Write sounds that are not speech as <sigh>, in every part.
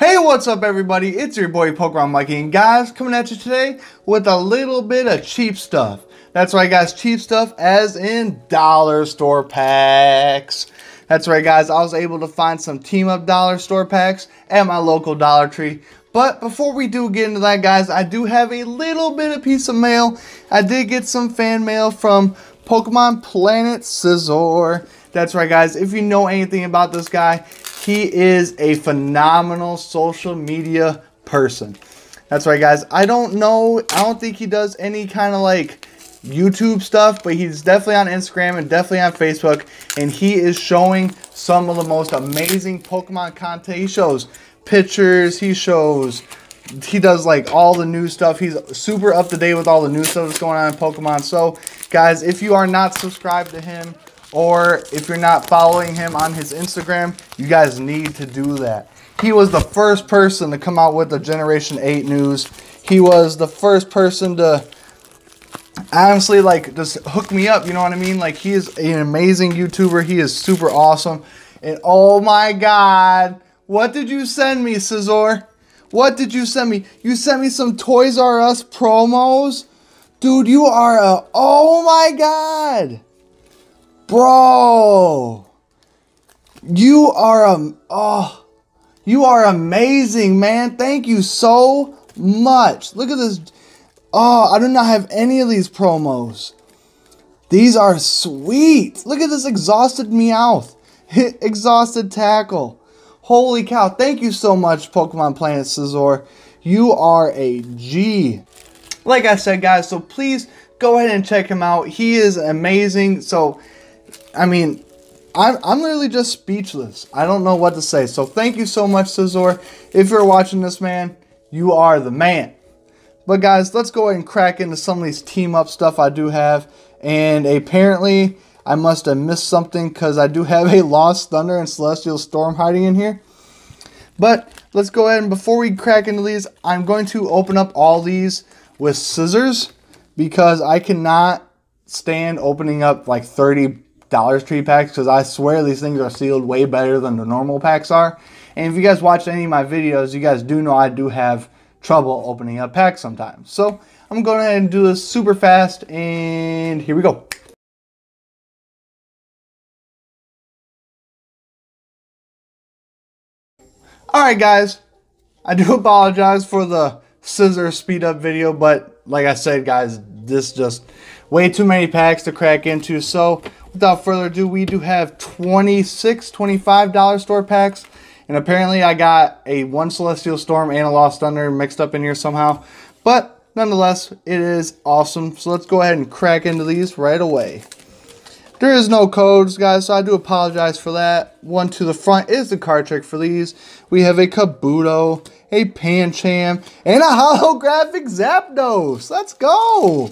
Hey, what's up everybody? It's your boy Pokemon Mikey and guys, coming at you today with a little bit of cheap stuff. That's right guys, cheap stuff as in dollar store packs. That's right guys, I was able to find some team up dollar store packs at my local Dollar Tree. But before we do get into that guys, I do have a little bit of piece of mail. I did get some fan mail from Pokemon Planet Scizor. That's right guys, if you know anything about this guy, he is a phenomenal social media person. That's right, guys. I don't know. I don't think he does any kind of like YouTube stuff, but he's definitely on Instagram and definitely on Facebook. And he is showing some of the most amazing Pokemon content. He shows pictures, he shows, he does like all the new stuff. He's super up to date with all the new stuff that's going on in Pokemon. So, guys, if you are not subscribed to him, or if you're not following him on his Instagram, you guys need to do that. He was the first person to come out with the Generation 8 news. He was the first person to honestly like just hook me up, you know what I mean? Like he is an amazing YouTuber. He is super awesome. And oh my god, what did you send me, Scizor? What did you send me? You sent me some Toys R Us promos? Dude, you are a oh my god. Bro. You are a oh you are amazing, man. Thank you so much. Look at this. Oh, I do not have any of these promos. These are sweet. Look at this exhausted Meowth. <laughs> exhausted tackle. Holy cow. Thank you so much, Pokemon Planet Scizor. You are a G. Like I said, guys, so please go ahead and check him out. He is amazing. So I mean, I'm, I'm literally just speechless. I don't know what to say. So thank you so much, Scizor. If you're watching this, man, you are the man. But guys, let's go ahead and crack into some of these team up stuff I do have. And apparently, I must have missed something because I do have a <laughs> Lost Thunder and Celestial Storm hiding in here. But let's go ahead and before we crack into these, I'm going to open up all these with scissors because I cannot stand opening up like 30 Dollar Tree packs because I swear these things are sealed way better than the normal packs are. And if you guys watch any of my videos, you guys do know I do have trouble opening up packs sometimes. So I'm going ahead and do this super fast and here we go. Alright guys, I do <laughs> apologize for the scissor speed up video, but like I said guys, this just way too many packs to crack into. So without further ado, we do have 26 $25 store packs. And apparently I got a one Celestial Storm and a Lost Thunder mixed up in here somehow. But nonetheless, it is awesome. So let's go ahead and crack into these right away. There is no codes, guys, so I do apologize for that. One to the front is the card trick for these. We have a Kabuto, a Pancham, and a holographic Zapdos. Let's go!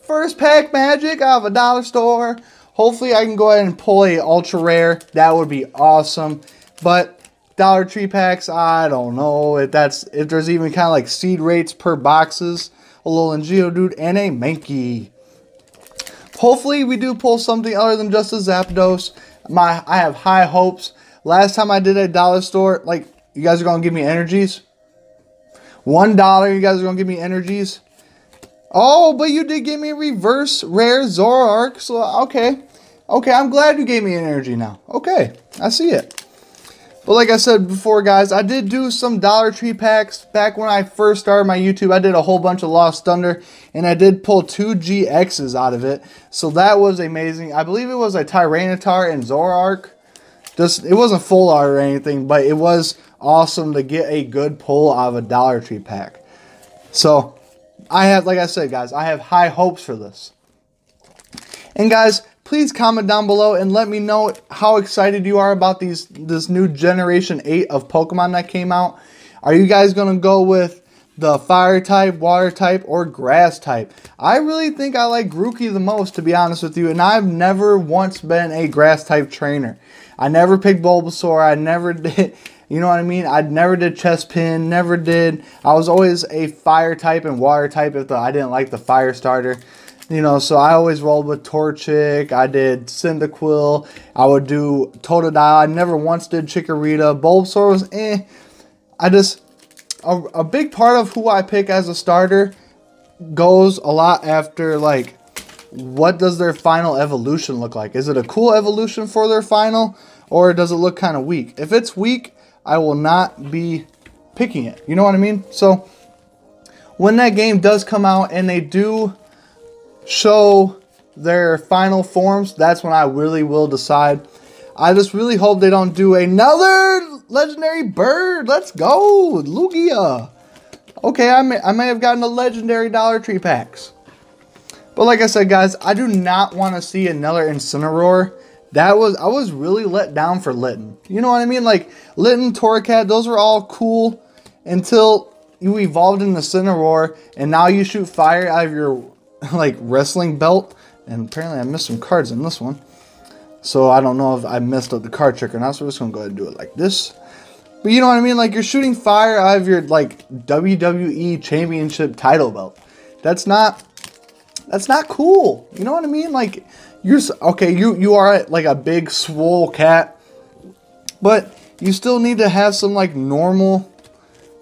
First pack magic out of a dollar store. Hopefully I can go ahead and pull a ultra rare. That would be awesome. But Dollar Tree packs, I don't know if that's if there's even kind of like seed rates per boxes. A Alolan Geodude and a Mankey. Hopefully we do pull something other than just a Zapdos. My I have high hopes. Last time I did a dollar store, like you guys are gonna give me energies. One dollar, you guys are gonna give me energies. Oh, but you did give me reverse rare Zoroark. So, okay. Okay, I'm glad you gave me an energy now. Okay, I see it. But like I said before, guys, I did do some Dollar Tree packs. Back when I first started my YouTube, I did a whole bunch of Lost Thunder. And I did pull two GXs out of it. So that was amazing. I believe it was a Tyranitar and Zoroark. Just, it wasn't full art or anything, but it was awesome to get a good pull out of a Dollar Tree pack. So, I have, like I said, guys, I have high hopes for this. And guys, please comment down below and let me know how excited you are about these this new Generation 8 of Pokemon that came out. Are you guys going to go with the fire type, water type, or grass type? I really think I like Grookey the most, to be honest with you. And I've never once been a grass type trainer. I never picked Bulbasaur. I never <laughs> did you know what I mean? I never did Chespin, never did. I was always a fire type and water type if I didn't like the fire starter. You know, so I always rolled with Torchic. I did Cyndaquil. I would do Totodile. I never once did Chikorita. Bulbasaur was eh. I just a, a big part of who I pick as a starter goes a lot after like what does their final evolution look like? Is it a cool evolution for their final or does it look kind of weak? If it's weak, I will not be picking it. You know what I mean? So when that game does come out and they do show their final forms, that's when I really will decide. I just really hope they don't do another legendary bird. Let's go, Lugia. Okay, I may, I may have gotten a legendary Dollar Tree packs. But like I said, guys, I do not want to see another Incineroar. That was, I was really let down for Litten. You know what I mean? Like, Litten, Torracat, those were all cool until you evolved into Incineroar, and now you shoot fire out of your, <laughs> like, wrestling belt. And apparently I missed some cards in this one. So I don't know if I messed up the card trick or not, so we're just to go ahead and do it like this. But you know what I mean? Like, you're shooting fire out of your, like, WWE Championship title belt. That's not that's not cool. You know what I mean? Like you're okay. You you are like a big swole cat, but you still need to have some like normal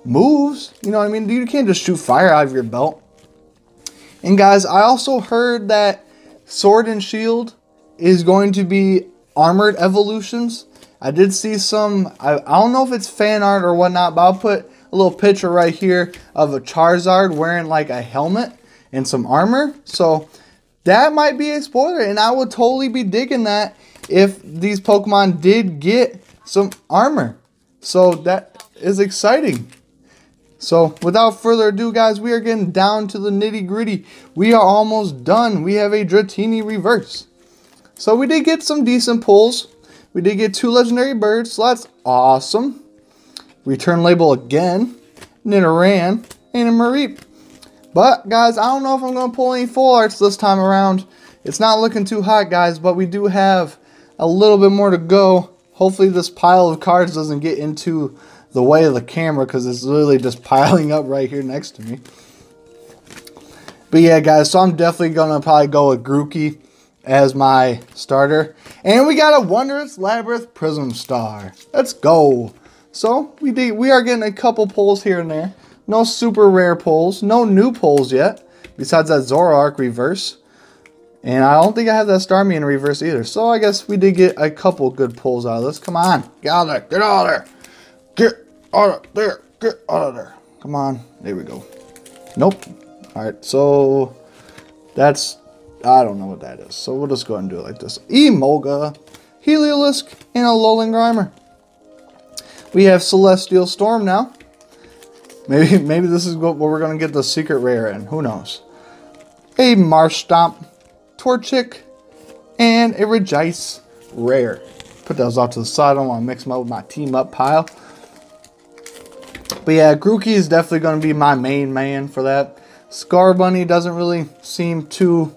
moves. You know what I mean? You can't just shoot fire out of your belt. And guys, I also heard that Sword and Shield is going to be armored evolutions. I did see some, I, I don't know if it's fan art or whatnot, but I'll put a little picture right here of a Charizard wearing like a helmet and some armor. So that might be a spoiler, and I would totally be digging that if these Pokemon did get some armor. So that is exciting. So without further ado, guys, we are getting down to the nitty gritty. We are almost done. We have a Dratini reverse. So we did get some decent pulls. We did get two legendary birds, so that's awesome. Return label again, Nidoran, and a Mareep. But, guys, I don't know if I'm going to pull any full arts this time around. It's not looking too hot, guys, but we do have a little bit more to go. Hopefully this pile of cards doesn't get into the way of the camera because it's literally just <laughs> piling up right here next to me. But yeah, guys, so I'm definitely going to probably go with Grookey as my starter. And we got a Wondrous Labyrinth Prism Star. Let's go. So we did, we are getting a couple pulls here and there. No super rare pulls. No new pulls yet. Besides that Zoroark reverse. And I don't think I have that Starmie in reverse either. So I guess we did get a couple good pulls out of this. Come on. Get out of there. Get out of there. Get out of there. Get out of there. Come on. There we go. Nope. Alright, so that's I don't know what that is. So we'll just go ahead and do it like this. Emolga, Heliolisk, and a Alolan Grimer. We have Celestial Storm now. Maybe <laughs> maybe this is what we're going to get the secret rare in. Who knows? A Marshtomp, Torchic, and a Regice rare. Put those off to the side. I don't want to mix them up with my team up pile. But yeah, Grookey is definitely going to be my main man for that. Scorbunny doesn't really seem too,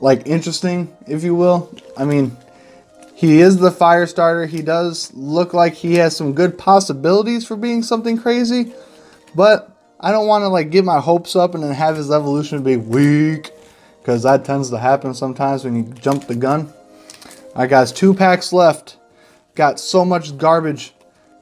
like, interesting, if you will. I mean, he is the fire starter. He does look like he has some good possibilities for being something crazy. But I don't want to like get my hopes up and then have his evolution be weak. Because that tends to happen sometimes when you jump the gun. Alright guys, two packs left. Got so much garbage.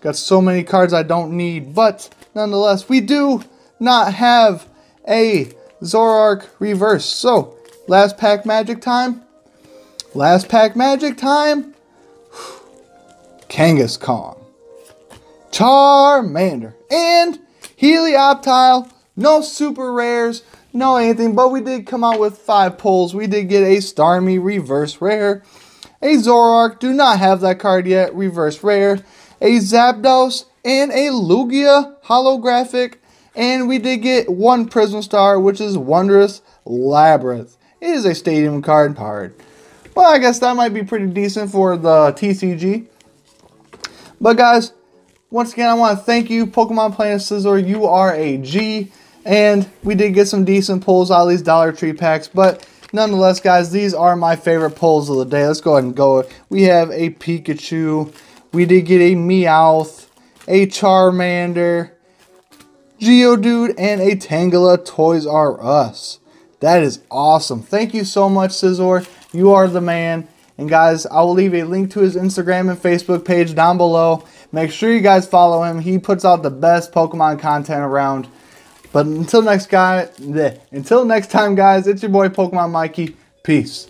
Got so many cards I don't need. But nonetheless, we do not have a Zoroark reverse. So, last pack magic time. Last pack magic time. Kangaskhan. Charmander. And Helioptile, no super rares, no anything, but we did come out with five pulls. We did get a Starmie reverse rare, a Zoroark, do not have that card yet, reverse rare, a Zapdos, and a Lugia holographic, and we did get one Prism Star, which is Wondrous Labyrinth. It is a stadium card card. Well, I guess that might be pretty decent for the TCG. But guys, once again, I want to thank you, Pokemon Planet Scizor. You are a G. And we did get some decent pulls out of these Dollar Tree packs. But nonetheless, guys, these are my favorite pulls of the day. Let's go ahead and go. We have a Pikachu. We did get a Meowth, a Charmander, Geodude, and a Tangela Toys R Us. That is awesome. Thank you so much, Scizor. You are the man. And guys, I will leave a link to his Instagram and Facebook page down below. Make sure you guys follow him. He puts out the best Pokemon content around. But until next guy, until next time, guys, it's your boy Pokemon Mikey. Peace.